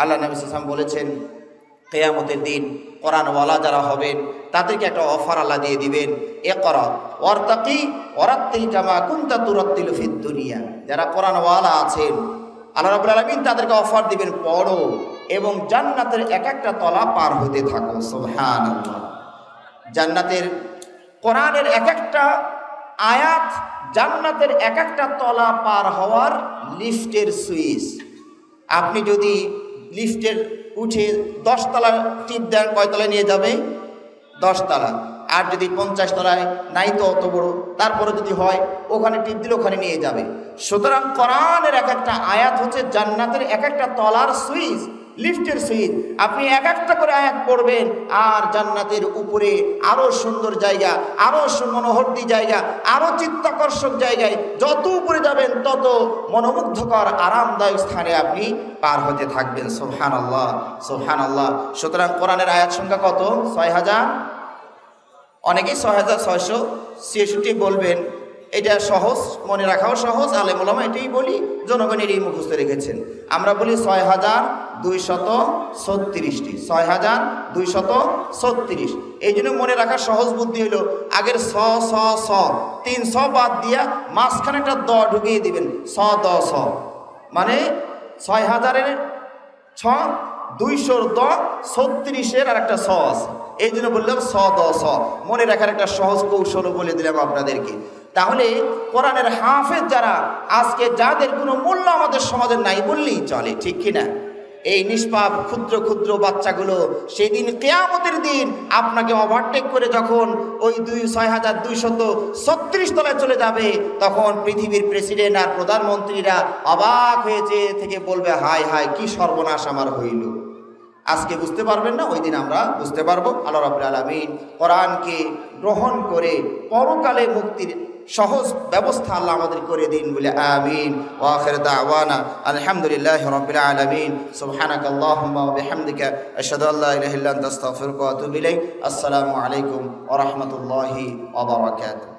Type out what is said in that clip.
আল্লাহ নবী সাল্লাম বলেছেন, কেয়ামতের দিন কোরআনওয়ালা যারা হবেন, তাদেরকে একটা অফার আল্লাহ দিয়ে দিবেন এ করা ওয়ার্তাকি ওরাত্তিল কামা দুনিয়া। যারা কোরআনওয়ালা আছেন, আল্লাহ রাবুল আলমিন তাদেরকে অফার দিবেন পড়ো এবং জান্নাতের এক একটা তলা পার হতে থাকো সোহান জান্নাতের, কোরআনের এক একটা আয়াত জান্নাতের এক একটা তলা পার হওয়ার লিফটের সুইচ। আপনি যদি লিফটের উঠে দশতলার টিপ দেন কয়তলায় নিয়ে যাবে? দশতলা। আর যদি পঞ্চাশ তলায় নাই তো অত বড়। তারপরে যদি হয়, ওখানে টিপ দিলে ওখানে নিয়ে যাবে। সুতরাং কোরআনের এক একটা আয়াত হচ্ছে জান্নাতের এক একটা তলার সুইচ। লিফটের সুইচ আপনি এক একটা করে আয়াত পড়বেন, আর জান্নাতের উপরে আরও সুন্দর জায়গা আরও মনোহর্দি জায়গা আরও চিত্তাকর্ষক জায়গায় যত উপরে যাবেন তত মনোমুগ্ধকর, আরামদায়ক স্থানে আপনি পার হতে থাকবেন। সোহান আল্লাহ সোহান আল্লাহ সুতরাং কোরআনের আয়াত সংখ্যা কত? ছয় হাজার? অনেকেই ছয় হাজার ছয়শো ছেষট্টি বলবেন। এটা সহজ, মনে রাখাও সহজ আলেমুলামা এটাই বলি, জনগণের এই মুখস্থ রেখেছেন। আমরা বলি ছয় হাজার দুইশত ছত্রিশটি ছয় হাজার দুইশত ছত্রিশ। এই জন্য মনে রাখার সহজ বুদ্ধি হলো, আগের স স স, তিন স বাদ দিয়া মাঝখানে একটা দ ঢুকিয়ে দিবেন, স, দ, স। মানে ছয় হাজারের ছ, দুইশোর দ, ছত্রিশের আর একটা স আছে। এই জন্য বললাম স, দ, স। মনে রাখার একটা সহজ কৌশলও বলে দিলাম আপনাদেরকে। তাহলে কোরআনের হাফেজ যারা, আজকে যাদের কোনো মূল্য আমাদের সমাজের নাই বললেই চলে, ঠিক কিনা? এই নিষ্পাপ, ক্ষুদ্র ক্ষুদ্র বাচ্চাগুলো সেই দিন কেয়ামতের দিন আপনাকে ওভারটেক করে যখন ওই দুই, ছয় হাজার দুইশত ছত্রিশ তলায় চলে যাবে, তখন পৃথিবীর প্রেসিডেন্ট আর প্রধানমন্ত্রীরা অবাক হয়েছে থেকে বলবে, হায় হায়, কি সর্বনাশ আমার হইল। আজকে বুঝতে পারবেন না, ওই দিন আমরা বুঝতে পারব। আল্লাহ রাবুল আলমিন কোরআনকে গ্রহণ করে পরকালে মুক্তির সহজ ব্যবস্থা আল্লাহ আমাদের করে দিন বলে আমিন। ওয়াখির দাওয়ানা, আলহামদুলিল্লাহ রাব্বিল আলামিন। সুবহানাক আল্লাহুম্মা ওয়া বিহামদিকা, আশহাদু আল্লা ইলাহা ইল্লা আনতা, আস্তাগফিরুকা ওয়া আতুবু ইলাইক। আসসালামু আলাইকুম ওয়া রাহমাতুল্লাহি ওয়া বারাকাতুহু।